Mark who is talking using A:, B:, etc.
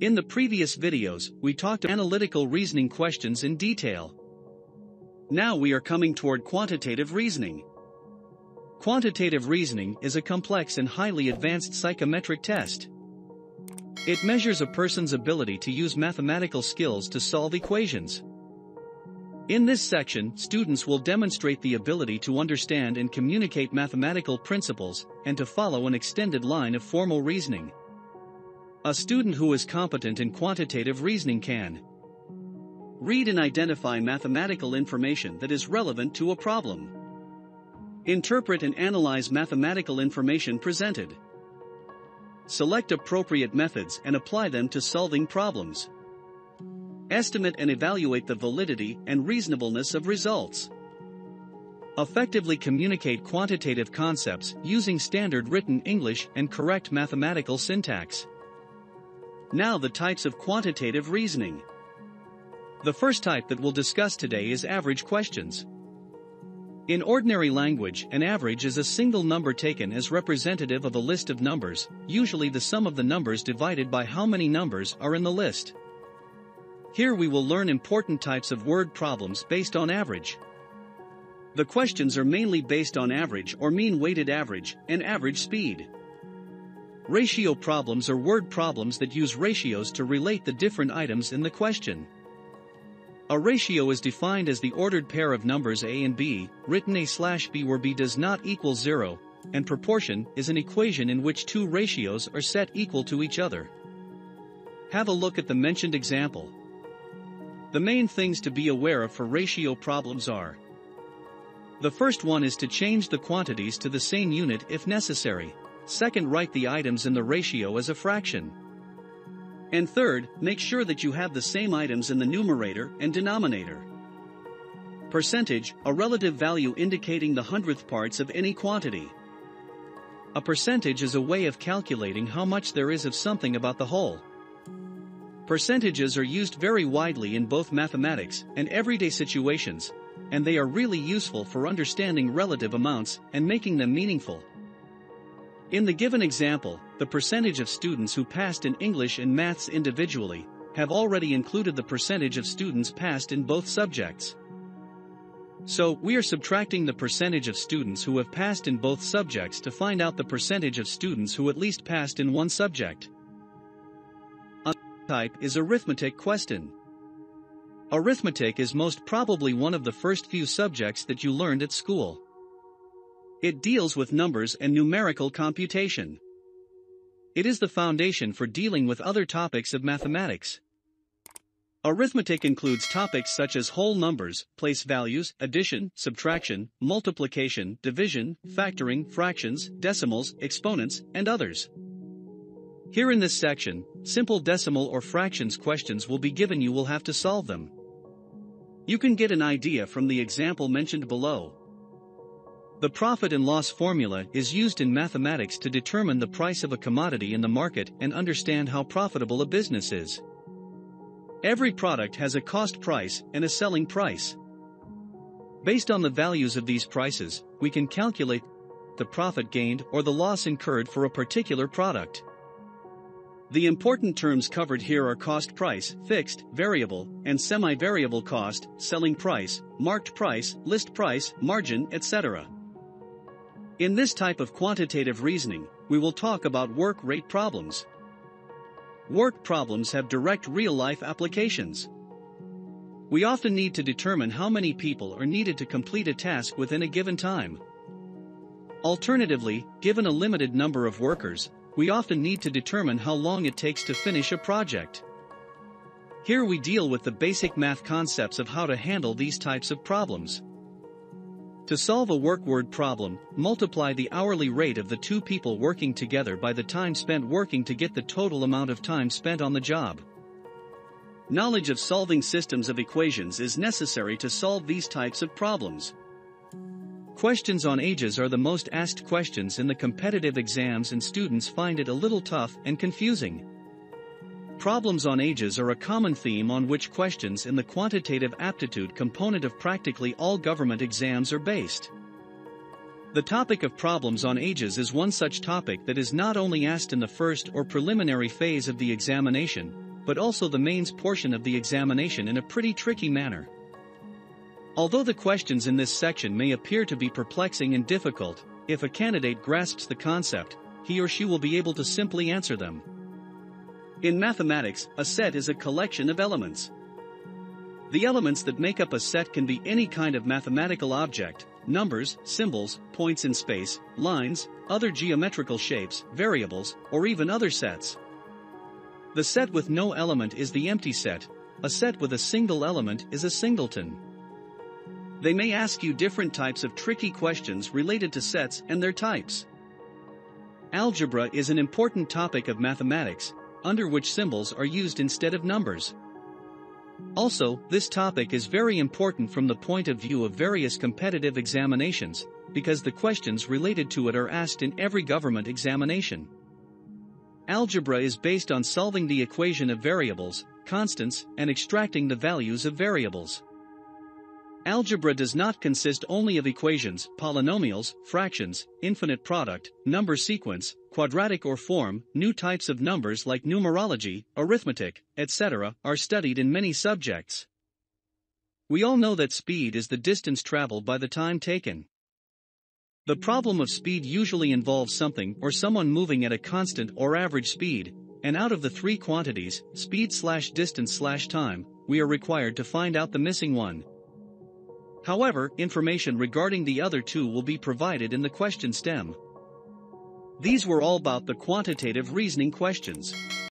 A: In the previous videos, we talked analytical reasoning questions in detail. Now we are coming toward quantitative reasoning. Quantitative reasoning is a complex and highly advanced psychometric test. It measures a person's ability to use mathematical skills to solve equations. In this section, students will demonstrate the ability to understand and communicate mathematical principles and to follow an extended line of formal reasoning. A student who is competent in quantitative reasoning can read and identify mathematical information that is relevant to a problem, interpret and analyze mathematical information presented, select appropriate methods and apply them to solving problems estimate and evaluate the validity and reasonableness of results. Effectively communicate quantitative concepts using standard written English and correct mathematical syntax. Now the types of quantitative reasoning. The first type that we'll discuss today is average questions. In ordinary language, an average is a single number taken as representative of a list of numbers, usually the sum of the numbers divided by how many numbers are in the list. Here we will learn important types of word problems based on average. The questions are mainly based on average or mean weighted average and average speed. Ratio problems are word problems that use ratios to relate the different items in the question. A ratio is defined as the ordered pair of numbers a and b, written a slash b where b does not equal 0, and proportion is an equation in which two ratios are set equal to each other. Have a look at the mentioned example. The main things to be aware of for ratio problems are The first one is to change the quantities to the same unit if necessary. Second, write the items in the ratio as a fraction. And third, make sure that you have the same items in the numerator and denominator. Percentage, a relative value indicating the hundredth parts of any quantity. A percentage is a way of calculating how much there is of something about the whole. Percentages are used very widely in both mathematics and everyday situations, and they are really useful for understanding relative amounts and making them meaningful. In the given example, the percentage of students who passed in English and maths individually have already included the percentage of students passed in both subjects. So, we are subtracting the percentage of students who have passed in both subjects to find out the percentage of students who at least passed in one subject A type is arithmetic question. Arithmetic is most probably one of the first few subjects that you learned at school. It deals with numbers and numerical computation. It is the foundation for dealing with other topics of mathematics. Arithmetic includes topics such as whole numbers, place values, addition, subtraction, multiplication, division, factoring, fractions, decimals, exponents, and others. Here in this section, simple decimal or fractions questions will be given you will have to solve them. You can get an idea from the example mentioned below. The profit and loss formula is used in mathematics to determine the price of a commodity in the market and understand how profitable a business is. Every product has a cost price and a selling price. Based on the values of these prices, we can calculate the profit gained or the loss incurred for a particular product. The important terms covered here are cost price, fixed, variable, and semi-variable cost, selling price, marked price, list price, margin, etc. In this type of quantitative reasoning, we will talk about work rate problems. Work problems have direct real-life applications. We often need to determine how many people are needed to complete a task within a given time. Alternatively, given a limited number of workers, we often need to determine how long it takes to finish a project. Here we deal with the basic math concepts of how to handle these types of problems. To solve a work word problem, multiply the hourly rate of the two people working together by the time spent working to get the total amount of time spent on the job. Knowledge of solving systems of equations is necessary to solve these types of problems. Questions on ages are the most asked questions in the competitive exams and students find it a little tough and confusing. Problems on ages are a common theme on which questions in the quantitative aptitude component of practically all government exams are based. The topic of problems on ages is one such topic that is not only asked in the first or preliminary phase of the examination, but also the mains portion of the examination in a pretty tricky manner. Although the questions in this section may appear to be perplexing and difficult, if a candidate grasps the concept, he or she will be able to simply answer them. In mathematics, a set is a collection of elements. The elements that make up a set can be any kind of mathematical object, numbers, symbols, points in space, lines, other geometrical shapes, variables, or even other sets. The set with no element is the empty set, a set with a single element is a singleton. They may ask you different types of tricky questions related to sets and their types. Algebra is an important topic of mathematics, under which symbols are used instead of numbers. Also, this topic is very important from the point of view of various competitive examinations, because the questions related to it are asked in every government examination. Algebra is based on solving the equation of variables, constants, and extracting the values of variables. Algebra does not consist only of equations, polynomials, fractions, infinite product, number sequence, quadratic or form, new types of numbers like numerology, arithmetic, etc., are studied in many subjects. We all know that speed is the distance traveled by the time taken. The problem of speed usually involves something or someone moving at a constant or average speed, and out of the three quantities, speed slash distance slash time, we are required to find out the missing one. However, information regarding the other two will be provided in the question stem. These were all about the quantitative reasoning questions.